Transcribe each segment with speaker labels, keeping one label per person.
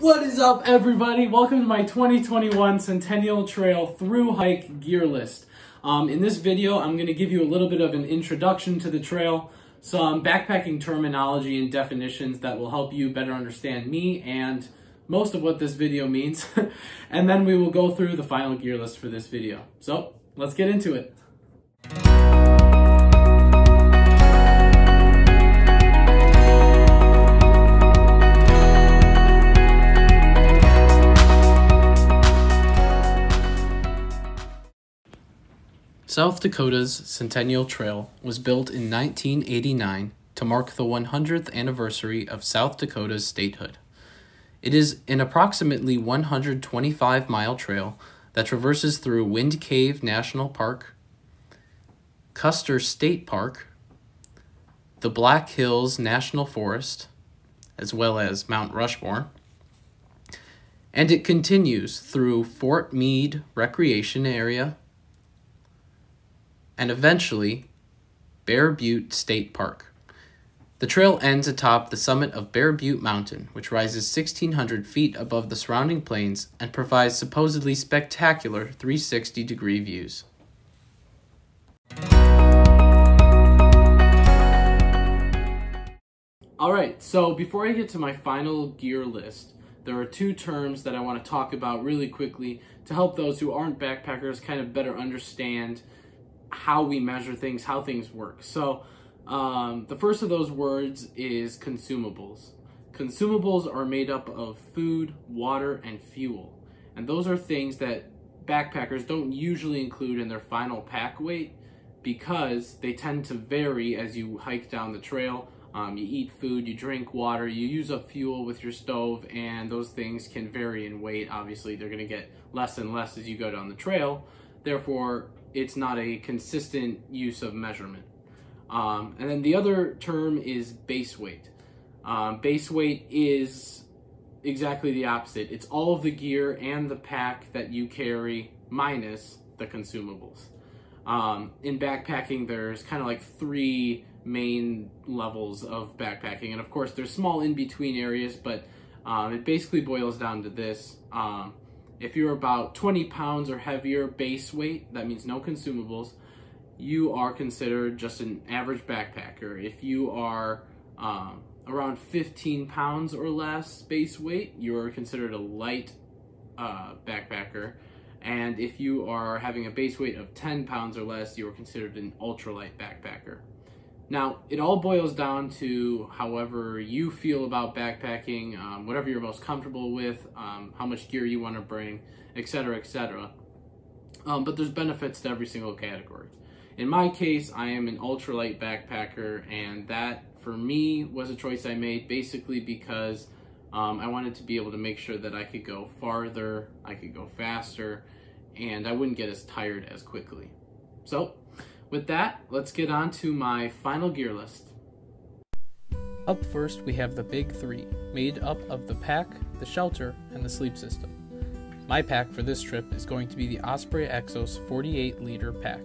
Speaker 1: What is up, everybody? Welcome to my 2021 Centennial Trail through hike gear list. Um, in this video, I'm going to give you a little bit of an introduction to the trail, some backpacking terminology and definitions that will help you better understand me and most of what this video means, and then we will go through the final gear list for this video. So, let's get into it. South Dakota's Centennial Trail was built in 1989 to mark the 100th anniversary of South Dakota's statehood. It is an approximately 125 mile trail that traverses through Wind Cave National Park, Custer State Park, the Black Hills National Forest, as well as Mount Rushmore, and it continues through Fort Meade Recreation Area and eventually Bear Butte State Park. The trail ends atop the summit of Bear Butte Mountain, which rises 1,600 feet above the surrounding plains and provides supposedly spectacular 360 degree views. Alright, so before I get to my final gear list, there are two terms that I want to talk about really quickly to help those who aren't backpackers kind of better understand how we measure things, how things work. So um, the first of those words is consumables. Consumables are made up of food, water, and fuel. And those are things that backpackers don't usually include in their final pack weight because they tend to vary as you hike down the trail. Um, you eat food, you drink water, you use up fuel with your stove, and those things can vary in weight. Obviously, they're going to get less and less as you go down the trail. Therefore, it's not a consistent use of measurement. Um, and then the other term is base weight. Um, base weight is exactly the opposite. It's all of the gear and the pack that you carry minus the consumables. Um, in backpacking, there's kind of like three main levels of backpacking. And of course, there's small in-between areas, but um, it basically boils down to this. Um, if you're about 20 pounds or heavier base weight, that means no consumables, you are considered just an average backpacker. If you are um, around 15 pounds or less base weight, you're considered a light uh, backpacker. And if you are having a base weight of 10 pounds or less, you are considered an ultralight backpacker. Now, it all boils down to however you feel about backpacking, um, whatever you're most comfortable with, um, how much gear you want to bring, etc., etc. Um, but there's benefits to every single category. In my case, I am an ultralight backpacker, and that for me was a choice I made basically because um, I wanted to be able to make sure that I could go farther, I could go faster, and I wouldn't get as tired as quickly. So, with that, let's get on to my final gear list. Up first, we have the big three, made up of the pack, the shelter, and the sleep system. My pack for this trip is going to be the Osprey Exos 48 liter pack.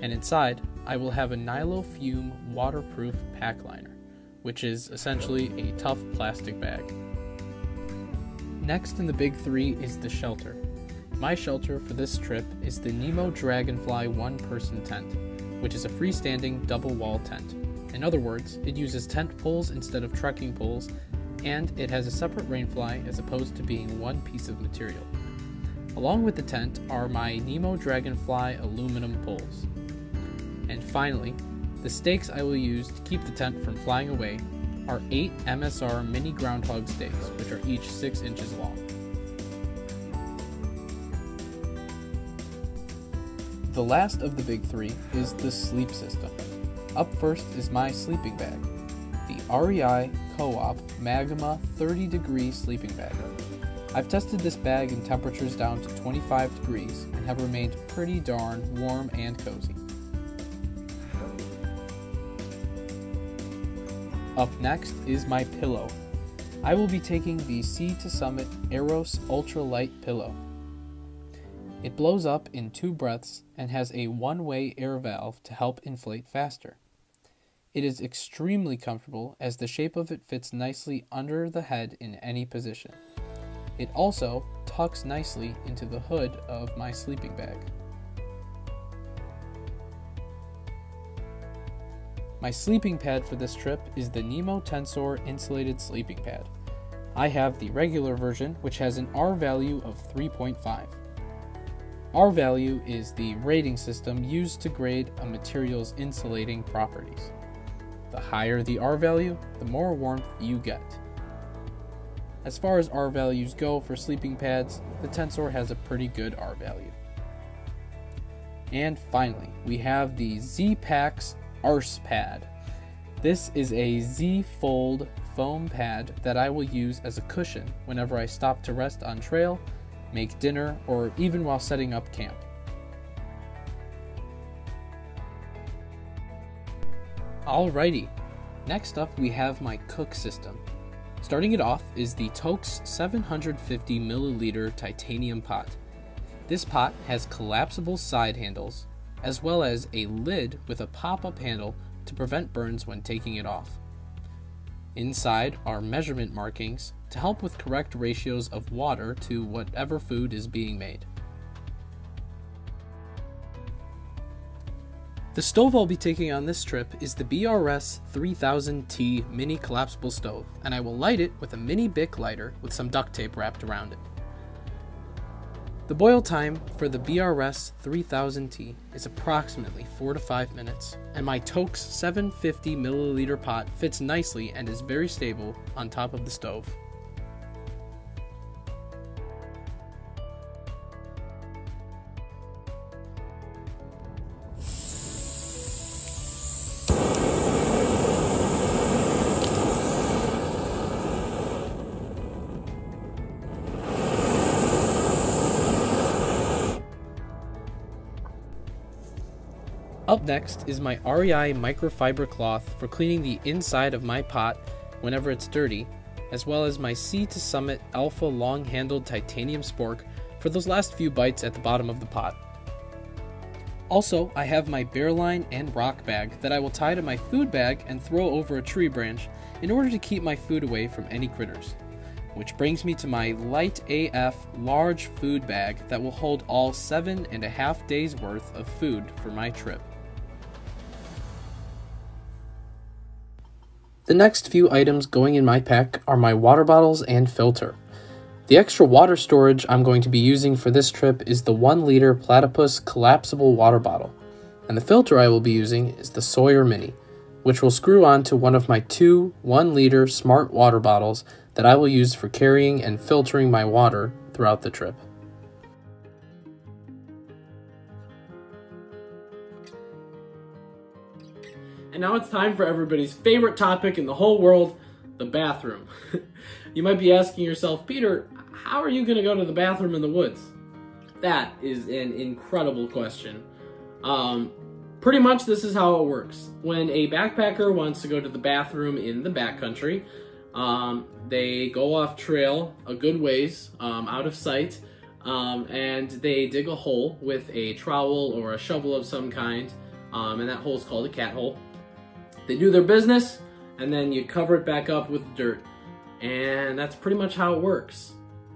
Speaker 1: And inside, I will have a Nylofume waterproof pack liner, which is essentially a tough plastic bag. Next in the big three is the shelter, my shelter for this trip is the Nemo Dragonfly one person tent, which is a freestanding double wall tent. In other words, it uses tent poles instead of trekking poles, and it has a separate rainfly as opposed to being one piece of material. Along with the tent are my Nemo Dragonfly aluminum poles. And finally, the stakes I will use to keep the tent from flying away are 8 MSR mini groundhog stakes, which are each 6 inches long. The last of the big three is the sleep system. Up first is my sleeping bag, the REI Co-op Magma 30 degree sleeping bag. I've tested this bag in temperatures down to 25 degrees and have remained pretty darn warm and cozy. Up next is my pillow. I will be taking the Sea to Summit Aeros Ultra Light Pillow. It blows up in two breaths and has a one way air valve to help inflate faster.
Speaker 2: It is extremely comfortable as the shape of it fits nicely under the head in any position. It also tucks nicely into the hood of my sleeping bag. My sleeping pad for this trip is the Nemo Tensor Insulated Sleeping Pad. I have the regular version, which has an R value of 3.5. R value is the rating system used to grade a material's insulating properties. The higher the R value, the more warmth you get. As far as R values go for sleeping pads, the Tensor has a pretty good R value. And finally, we have the Zpacks Arse Pad. This is a Z-fold foam pad that I will use as a cushion whenever I stop to rest on trail, make dinner, or even while setting up camp. Alrighty, next up we have my cook system. Starting it off is the Toaks 750 milliliter titanium pot. This pot has collapsible side handles, as well as a lid with a pop-up handle to prevent burns when taking it off. Inside are measurement markings to help with correct ratios of water to whatever food is being made. The stove I'll be taking on this trip is the BRS 3000T mini collapsible stove, and I will light it with a mini Bic lighter with some duct tape wrapped around it. The boil time for the BRS 3000T is approximately 4 to 5 minutes, and my Toaks 750 milliliter pot fits nicely and is very stable on top of the stove. Up next is my REI microfiber cloth for cleaning the inside of my pot whenever it's dirty, as well as my Sea to Summit Alpha long handled titanium spork for those last few bites at the bottom of the pot. Also, I have my Bearline and rock bag that I will tie to my food bag and throw over a tree branch in order to keep my food away from any critters. Which brings me to my LiteAF large food bag that will hold all seven and a half days worth of food for my trip. The next few items going in my pack are my water bottles and filter. The extra water storage I'm going to be using for this trip is the 1 liter Platypus collapsible water bottle, and the filter I will be using is the Sawyer Mini, which will screw onto one of my two 1 liter smart water bottles that I will use for carrying and filtering my water throughout the trip.
Speaker 1: And now it's time for everybody's favorite topic in the whole world the bathroom. you might be asking yourself, Peter, how are you going to go to the bathroom in the woods? That is an incredible question. Um, pretty much, this is how it works. When a backpacker wants to go to the bathroom in the backcountry, um, they go off trail a good ways um, out of sight um, and they dig a hole with a trowel or a shovel of some kind, um, and that hole is called a cat hole. They do their business, and then you cover it back up with dirt. And that's pretty much how it works.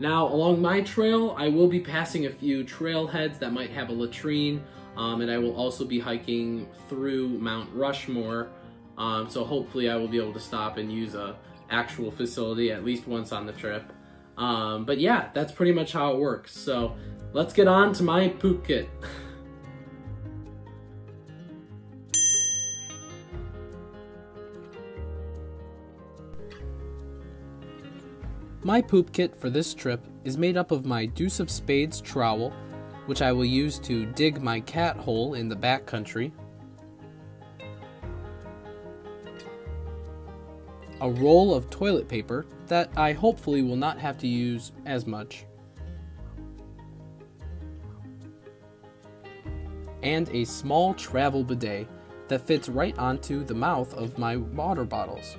Speaker 1: Now, along my trail, I will be passing a few trailheads that might have a latrine, um, and I will also be hiking through Mount Rushmore. Um, so hopefully I will be able to stop and use a actual facility at least once on the trip. Um, but yeah, that's pretty much how it works. So let's get on to my poop kit.
Speaker 2: My poop kit for this trip is made up of my Deuce of Spades trowel, which I will use to dig my cat hole in the backcountry, a roll of toilet paper that I hopefully will not have to use as much, and a small travel bidet that fits right onto the mouth of my water bottles.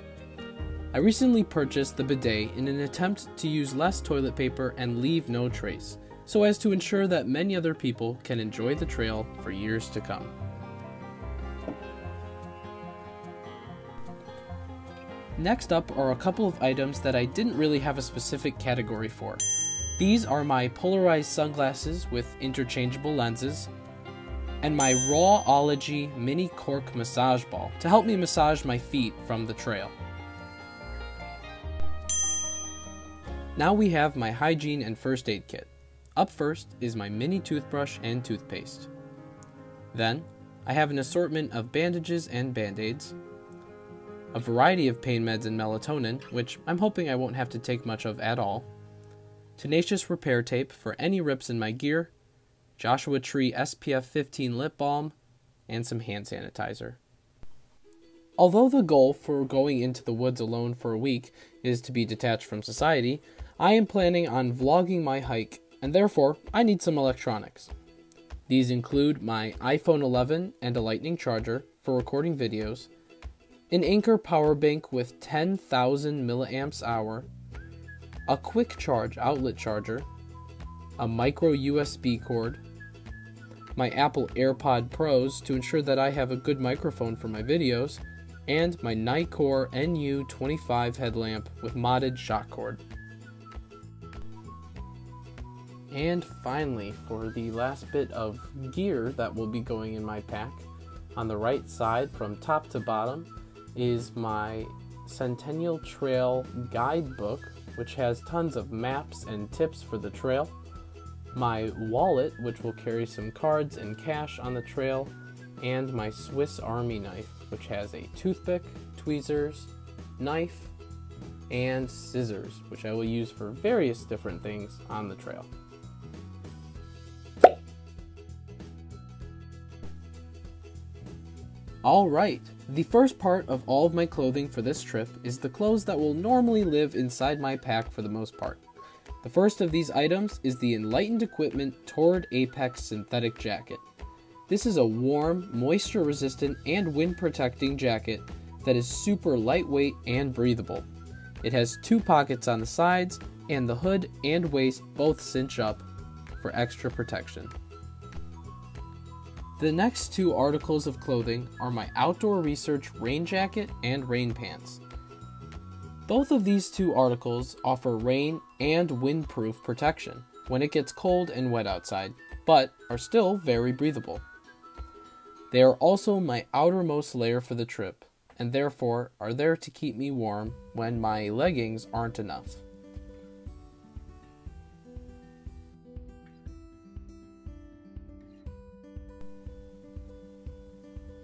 Speaker 2: I recently purchased the bidet in an attempt to use less toilet paper and leave no trace, so as to ensure that many other people can enjoy the trail for years to come. Next up are a couple of items that I didn't really have a specific category for. These are my polarized sunglasses with interchangeable lenses, and my Rawlogy mini cork massage ball to help me massage my feet from the trail. Now we have my hygiene and first aid kit. Up first is my mini toothbrush and toothpaste. Then, I have an assortment of bandages and band-aids, a variety of pain meds and melatonin, which I'm hoping I won't have to take much of at all, tenacious repair tape for any rips in my gear, Joshua Tree SPF 15 lip balm, and some hand sanitizer. Although the goal for going into the woods alone for a week is to be detached from society, I am planning on vlogging my hike, and therefore I need some electronics. These include my iPhone 11 and a lightning charger for recording videos, an Anker power bank with 10,000 milliamps hour, a quick charge outlet charger, a micro USB cord, my Apple AirPod Pros to ensure that I have a good microphone for my videos, and my Nitecore NU25 headlamp with modded shock cord. And finally, for the last bit of gear that will be going in my pack, on the right side from top to bottom is my Centennial Trail guidebook, which has tons of maps and tips for the trail, my wallet, which will carry some cards and cash on the trail, and my Swiss Army knife, which has a toothpick, tweezers, knife, and scissors, which I will use for various different things on the trail. Alright, the first part of all of my clothing for this trip is the clothes that will normally live inside my pack for the most part. The first of these items is the Enlightened Equipment Torrid Apex Synthetic Jacket. This is a warm, moisture resistant, and wind protecting jacket that is super lightweight and breathable. It has two pockets on the sides, and the hood and waist both cinch up for extra protection. The next two articles of clothing are my Outdoor Research rain jacket and rain pants. Both of these two articles offer rain and windproof protection when it gets cold and wet outside, but are still very breathable. They are also my outermost layer for the trip, and therefore are there to keep me warm when my leggings aren't enough.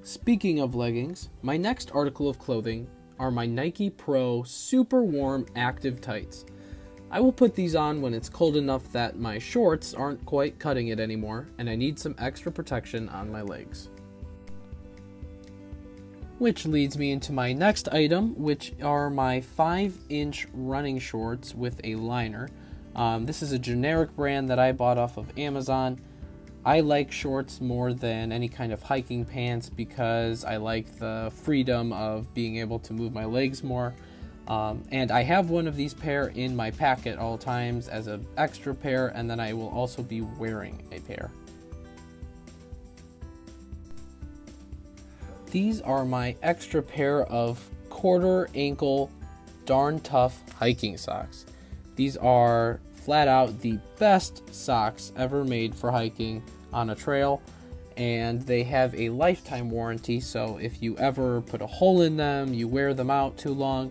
Speaker 2: Speaking of leggings, my next article of clothing are my Nike Pro Super Warm Active Tights. I will put these on when it's cold enough that my shorts aren't quite cutting it anymore and I need some extra protection on my legs. Which leads me into my next item, which are my 5 inch running shorts with a liner. Um, this is a generic brand that I bought off of Amazon. I like shorts more than any kind of hiking pants because I like the freedom of being able to move my legs more. Um, and I have one of these pair in my pack at all times as an extra pair, and then I will also be wearing a pair. These are my extra pair of quarter ankle darn tough hiking socks. These are flat out the best socks ever made for hiking on a trail and they have a lifetime warranty so if you ever put a hole in them you wear them out too long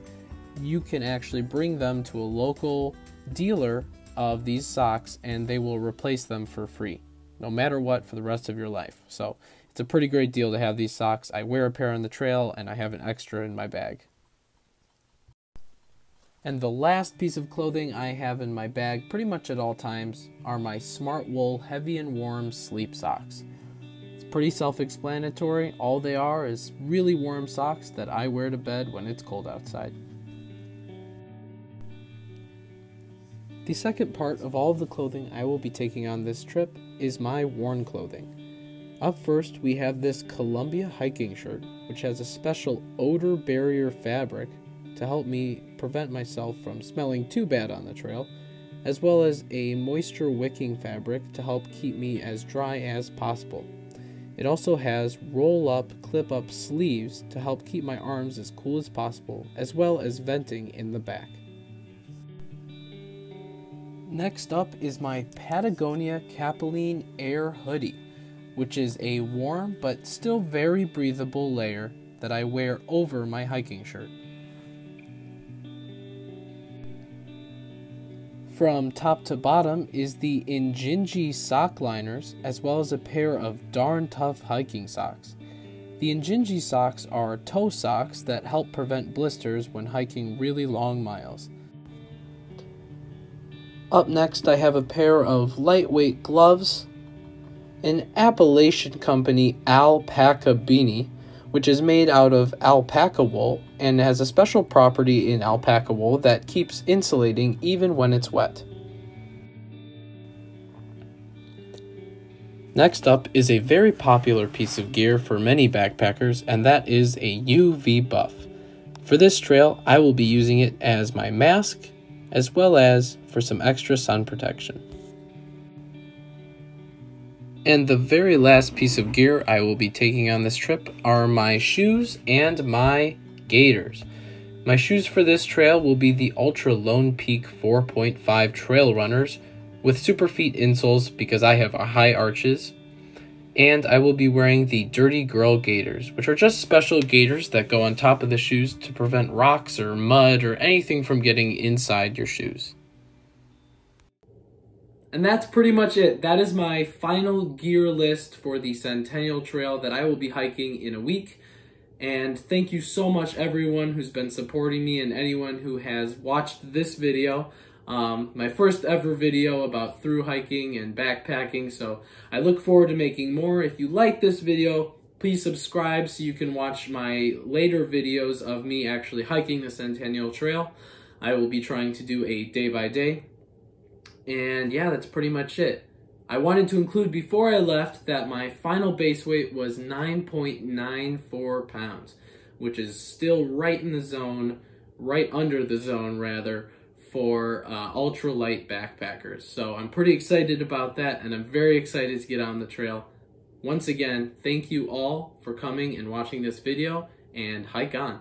Speaker 2: you can actually bring them to a local dealer of these socks and they will replace them for free no matter what for the rest of your life. So it's a pretty great deal to have these socks. I wear a pair on the trail and i have an extra in my bag and the last piece of clothing I have in my bag pretty much at all times are my Smartwool Heavy and Warm Sleep Socks. It's pretty self explanatory. All they are is really warm socks that I wear to bed when it's cold outside. The second part of all of the clothing I will be taking on this trip is my worn clothing. Up first, we have this Columbia hiking shirt, which has a special odor barrier fabric to help me prevent myself from smelling too bad on the trail, as well as a moisture wicking fabric to help keep me as dry as possible. It also has roll up, clip up sleeves to help keep my arms as cool as possible, as well as venting in the back. Next up is my Patagonia Capilene Air Hoodie, which is a warm but still very breathable layer that I wear over my hiking shirt. From top to bottom is the Injinji sock liners, as well as a pair of darn tough hiking socks. The Injinji socks are toe socks that help prevent blisters when hiking really long miles. Up next, I have a pair of lightweight gloves, an Appalachian Company alpaca beanie, which is made out of alpaca wool and has a special property in alpaca wool that keeps insulating even when it's wet. Next up is a very popular piece of gear for many backpackers, and that is a UV buff. For this trail, I will be using it as my mask, as well as for some extra sun protection. And the very last piece of gear I will be taking on this trip are my shoes and my gaiters. My shoes for this trail will be the Altra Lone Peak 4.5 Trail Runners with Superfeet insoles because I have high arches. And I will be wearing the Dirty Girl gaiters, which are just special gaiters that go on top of the shoes to prevent rocks or mud or anything from getting inside your shoes.
Speaker 1: And that's pretty much it. That is my final gear list for the Centennial Trail that I will be hiking in a week. And thank you so much everyone who's been supporting me and anyone who has watched this video. Um, my first ever video about through hiking and backpacking. So I look forward to making more. If you like this video, please subscribe so you can watch my later videos of me actually hiking the Centennial Trail. I will be trying to do a day by day and yeah, that's pretty much it. I wanted to include before I left that my final base weight was 9.94 pounds, which is still right in the zone, right under the zone rather, for uh, ultralight backpackers. So I'm pretty excited about that, and I'm very excited to get on the trail. Once again, thank you all for coming and watching this video, and hike on.